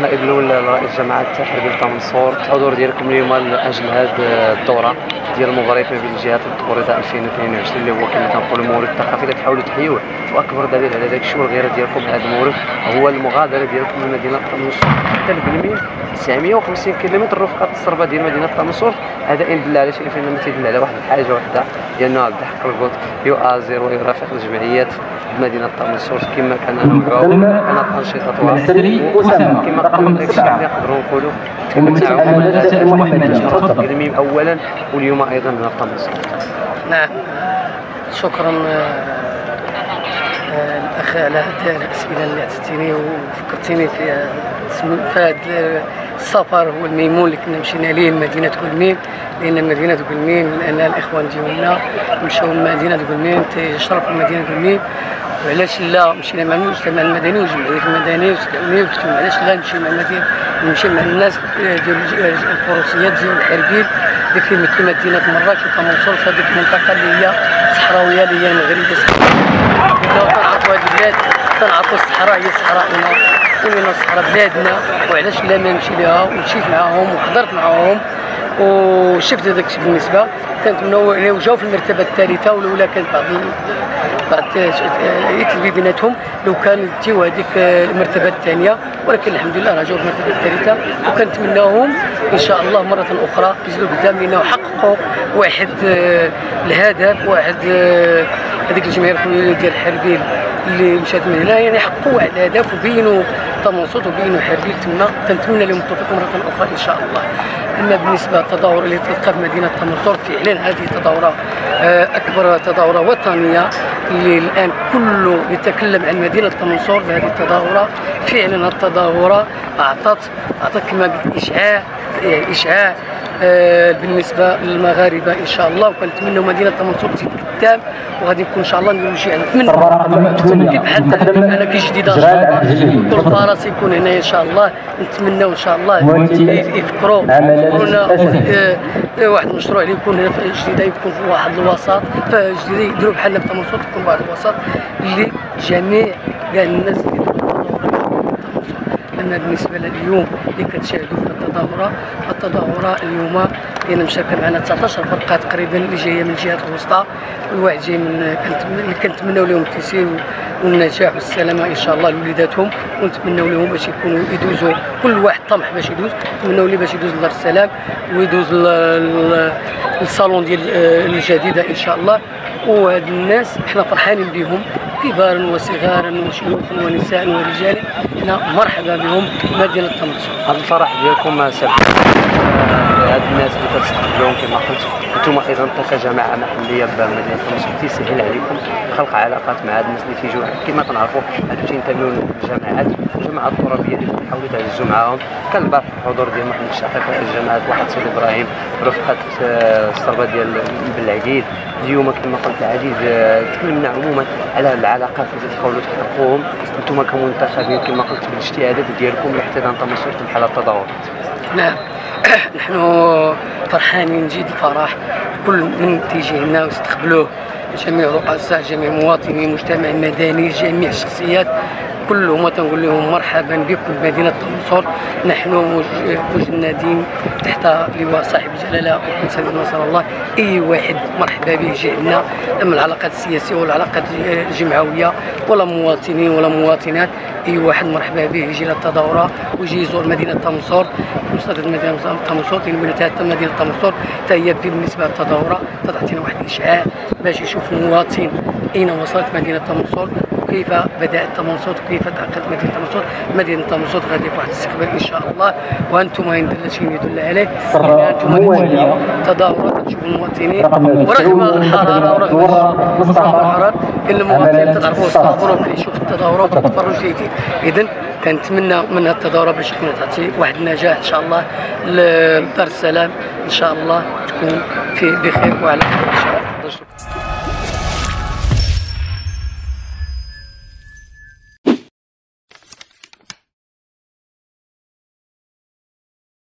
نائب الأول لرئيس جماعة حرب منصور الحضور ديالكم اليوم لأجل هذه الدورة ديال المباريات ما بين الجهات التطوريه 2022 اللي هو كما كنقولوا مورد ثقافي اللي تحاولوا تحيوه. وأكبر دليل على ذلك الشيء والغيره ديالكم هذا المورد هو المغادرة ديالكم من مدينة طنجة حتى البلميل 950 كيلومتر رفقة الصربة ديال مدينة طنجة هذا إن دل على شيء فانما تيدل على واحد الحاجة وحده هي انه عبد الحق القط يؤازر ويرافق الجمعيات مدينه طنجة كما كان كانت انشطتها كما قلنا نقدروا نقولوا تكلمنا اولا واليوم أيضا من طنجة نعم. شكرا الاخ على هذه الأسئلة اللي عطيتيني وفكرتيني في في هذا السفر هو الميمون اللي كنا مشينا ليه لمدينة قلمين. لأن مدينة قلمين لأن الإخوان ديالنا مشاو لمدينة قلمين تشرفوا مدينه قلمين. وعلاش لا؟ مشينا مع المجتمع المدني والجمعيات المدنيه والتعاونيه والتكوين علاش لا؟ نمشي مع المدينة نمشي مع الناس ديال الفروسيات ديال الحربيين اللي كيمثلوا مدينه مراكش وكمنصور في هذيك المنطقة اللي هي صحراوية اللي هي المغربية تنعرفوا هذه البلاد تنعرفوا الصحراء هي صحراءنا ولينا الصحراء بلادنا وعلاش لا ما نمشي لها ومشيت معاهم وحضرت معاهم. وشفت هذاك الشيء بالنسبة كنتمنوا يعني وجاو في المرتبة الثالثة ولولا كانت بعض بعض يتلبي بيناتهم لو كان ديو هذيك المرتبة الثانية ولكن الحمد لله راه جاو في المرتبة الثالثة وكنتمناهم إن شاء الله مرة أخرى يزيدوا قدام لنا وحققوا واحد الهدف واحد هذيك الجمعيه الخويه ديال الحربين اللي مشات من هنا يعني حققوا واحد الهدف وبينوا تمنصوت وبينوا حربين تما كنتمنى لهم التوفيق مرة أخرى إن شاء الله. أما بالنسبة للتظاهر اللي تلقى في مدينه تمنصور فعلا هذه تظاهره أكبر تظاهره وطنية اللي الان كله يتكلم عن مدينة تمنصور بهذه التظاهره فعلا التظاهره أعطت أعطت كما قلت إشعاع إشعاع آه بالنسبة للمغاربة إن شاء الله. وكنتمنوا مدينة تمنصور قدام وغادي نكون إن شاء الله نديروا شي نتمنى بحال أنا كي جديده إن شاء الله. كل طراس يكون هنا إن شاء الله. نتمنوا إن شاء الله يفكروا يفكرونا آه واحد المشروع اللي يكون هنا في جديدة يكون في واحد الوسط. فجديدة يديروا بحالنا في تمنصور يكون واحد الوسط اللي جميع كاع الناس اما بالنسبة لليوم اللي كتشاهدوا في التظاهرة التظاهرة اليوم كاين مشاركه معنا 19 فرقه تقريبا اللي جاية من الجهات الوسطى. الواحد جاي من كنتمناو لهم التيسير والنجاح والسلامة إن شاء الله لوليداتهم. ونتمناو لهم باش يكونوا يدوزوا كل واحد طمح باش يدوز نتمناو ليه باش يدوز لدار السلام ويدوز للصالون ديال الجديدة إن شاء الله. وهاد الناس حنا فرحانين بهم كبارا وصغارا وشيوخا ونساء ورجال حنا مرحبا بهم مدينة تمنصور هذا الفرح ديالكم سبب هاد الناس اللي كتستقبلوهم كما قلت أنتم أيضا كجماعه محلية بمدينة تمنصور تيسهل عليكم خلق علاقات مع هاد الناس اللي تيجيو كما كنعرفوا هادو تينتميو للجماعات الجماعات الترابية اللي كنحاولوا تعزوا معاهم. كان البارح الحضور ديال محمد الشقيق الجماعات واحد سيد إبراهيم رفقة الصربه ديال بالعقيد اليوم كما قلت العديد تكلمنا عموما على العلاقات اللي تحاولوا تحققوهم. أنتم كمنتخبين كما قلت بالاجتهادات ديالكم لاحتضان تمنصور بحال التظاهرات نعم. نحن فرحانين جد فرح كل من تيجي هنا ويستقبلوه. جميع رؤساء جميع مواطني المجتمع المدني جميع الشخصيات. كلهم تنقول لهم مرحبا بكم بمدينه تمنصور نحن مجندين تحت لواء صاحب الجلاله سيد نصر الله. أي واحد مرحبا به يجي عندنا أما العلاقات السياسية ولا العلاقات الجمعوية ولا مواطنين ولا مواطنات. أي واحد مرحبا به يجي للتظاهره ويجي يزور مدينة تمنصور مستشفى مدينة تمنصور لأن مدينة تمنصور حتى هي بالنسبة للتظاهره تعطينا واحد الإشعاع باش يشوف المواطن أين وصلت مدينة تمنصور وكيف بدأت تمنصور وكيف تعقدت مدينة تمنصور مدينة تمنصور غادي في واحد الاستقبال إن شاء الله. وأنتم هين دل شيء يدل عليه. أنتم تظاهرات تشوفوا المواطنين. ورغم الحراره ورغم الحراره كل المواطنين تعرفوا الصابر وكيشوف التظاهرات وتفرج جيد اذا كنتمنى من هذه التظاهره باش تكون تعطي واحد النجاح إن شاء الله. لدار السلام إن شاء الله تكون في بخير وعلى خير إن شاء الله.